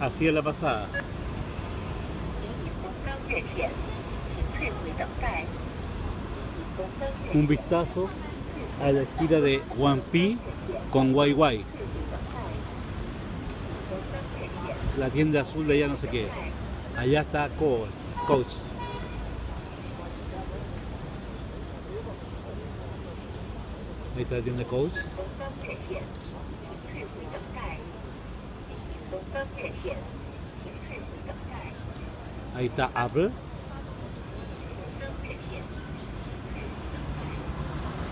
Así es la pasada. Un vistazo a la esquina de Huampi con Guay La tienda azul de allá no sé qué es. Allá está Coach. Coach. Ahí está la tienda Coach. Ahí está Apple.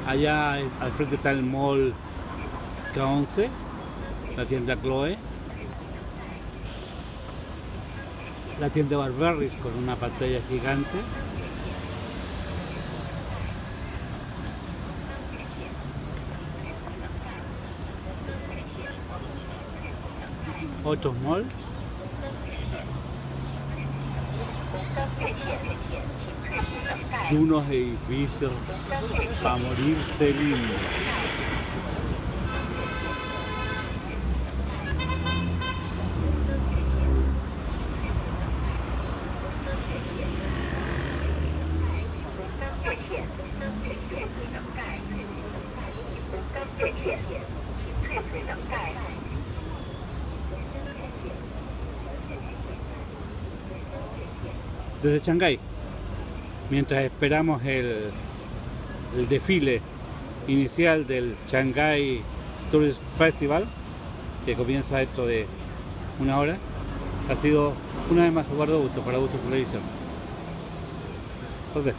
Allá al frente está el mall K11, la tienda Chloe. La tienda Barberries con una pantalla gigante. Otro mall. Unos edificios a morirse lindos. Desde Shanghái, mientras esperamos el, desfile inicial del Shanghai Tourist Festival, que comienza dentro de una hora, ha sido una vez más Eduardo Gusto para Gusto Televisión. Entonces,